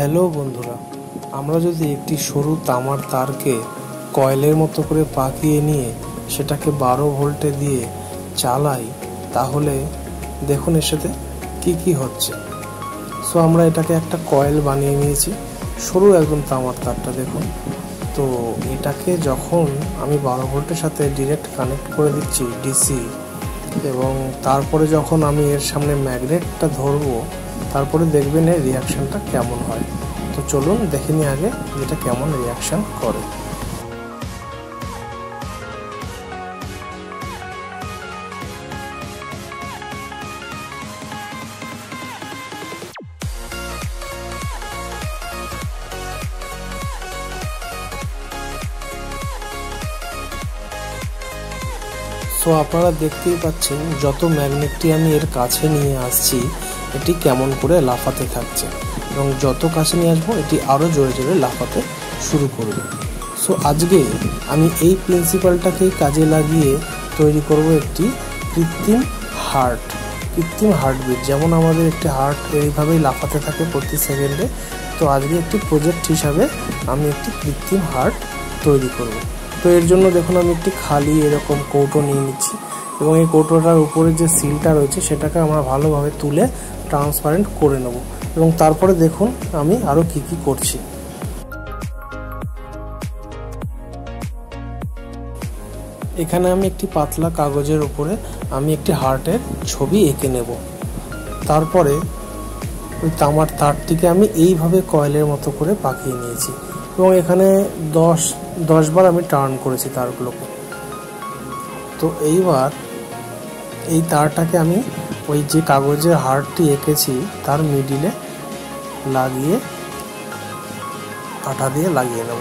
Hello বন্ধুরা, আমরা যদি একটি সরু তামার তারকে কয়েলের মতো করে পাকিয়ে নিয়ে সেটাকে বারো ভোল্টে দিয়ে চালাই, তাহলে দেখুন এর সাথে কী কী হচ্ছে। সো আমরা এটাকে একটা কয়েল বানিয়ে নিয়েছি, সরু একদম তামার তারটা দেখুন। তো এটাকে যখন আমি বারো ভোল্টের সাথে ডিরেক্ট কানেক্ট করে দিচ্ছি ডিসি, এবং তারপরে যখন আমি এর সামনে ম্যাগনেটটা ধরবো তারপরে দেখবেন এর রিয়াকশানটা কেমন হয়। তো চলুন দেখে নিই আগে যেটা কেমন রিয়াকশান করে। সো আপনারা দেখতেই পাচ্ছেন, যত ম্যাগনেটটি আমি এর কাছে নিয়ে আসছি এটি কেমন করে লাফাতে থাকছে। এবং যত কাছে নিয়ে আসব, এটি আরও জোরে জোরে লাফাতে শুরু করবে। সো আজকে আমি এই প্রিন্সিপালটাকেই কাজে লাগিয়ে তৈরি করব একটি কৃত্রিম হার্ট কৃত্রিম হার্টবিট যেমন আমাদের একটি হার্ট এইভাবেই লাফাতে থাকে প্রতি সেকেন্ডে তো আজকে একটি প্রজেক্ট হিসাবে আমি একটি কৃত্রিম হার্ট তৈরি করব। তো এর জন্য দেখুন, আমি একটি খালি এরকম কৌটো নিয়ে নিচ্ছি। এবং এই কৌটোটার উপরে যে সিলটা রয়েছে, সেটাকে আমরা ভালোভাবে তুলে ট্রান্সপারেন্ট করে নেব। এবং তারপরে দেখুন আমি আরও কি কি করছি। এখানে আমি একটি পাতলা কাগজের উপরে আমি একটি হার্টের ছবি এঁকে নেব। তারপরে ওই তামার তারটিকে আমি এইভাবে কয়েলের মতো করে পাকিয়ে নিয়েছি। এবং এখানে দশ দশবার আমি টার্ন করেছি তারগুলোকে। তো এইবার এই তারটাকে আমি ওই যে কাগজের হার্টটি এঁকেছি, তার মিডিলে লাগিয়ে আঠা দিয়ে লাগিয়ে নেব।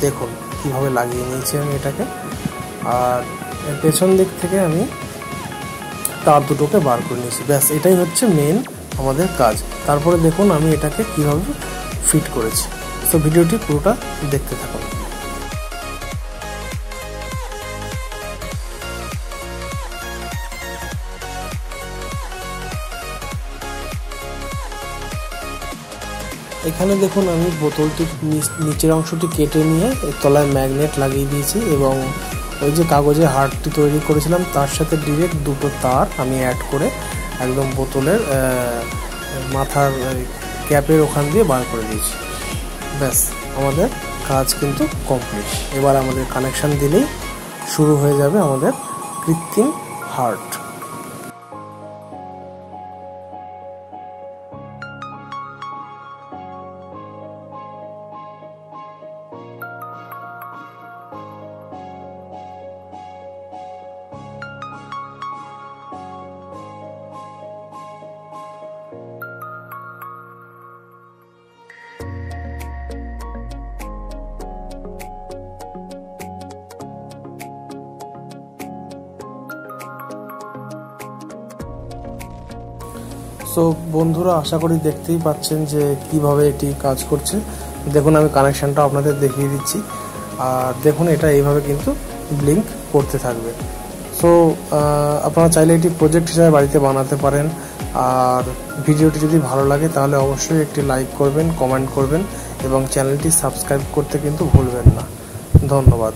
দেখুন কীভাবে লাগিয়ে নিয়েছি আমি এটাকে। আর পেছন দিক থেকে আমি তার দুটোকে বার করে নিয়েছি। ব্যাস, এটাই হচ্ছে মেন আমাদের কাজ। তারপরে দেখুন আমি এটাকে কীভাবে ফিট করেছি। তো ভিডিওটি পুরোটা দেখতে থাকুন। এখানে দেখুন আমি বোতলটি নিচের অংশটি কেটে নিয়ে এর তলায় ম্যাগনেট লাগিয়ে দিয়েছি এবং ওই যে কাগজে হার্টটি তৈরি করেছিলাম, তার সাথে ডিরেক্ট দুটো তার আমি অ্যাড করে একদম বোতলের মাথার ক্যাপের ওখান দিয়ে বার করে দিয়েছি। ব্যাস, আমাদের কাজ কিন্তু কমপ্লিট এবার আমাদের কানেকশান দিলেই শুরু হয়ে যাবে আমাদের কৃত্রিম হার্ট সো বন্ধুরা, আশা করি দেখতেই পাচ্ছেন যে কীভাবে এটি কাজ করছে। দেখুন, আমি কানেকশানটা আপনাদের দেখিয়ে দিচ্ছি। আর দেখুন, এটা এইভাবে কিন্তু ব্লিঙ্ক করতে থাকবে। সো আপনারা চাইলে এটি প্রজেক্ট হিসাবে বাড়িতে বানাতে পারেন। আর ভিডিওটি যদি ভালো লাগে, তাহলে অবশ্যই একটি লাইক করবেন কমেন্ট করবেন এবং চ্যানেলটি সাবস্ক্রাইব করতে কিন্তু ভুলবেন না। ধন্যবাদ।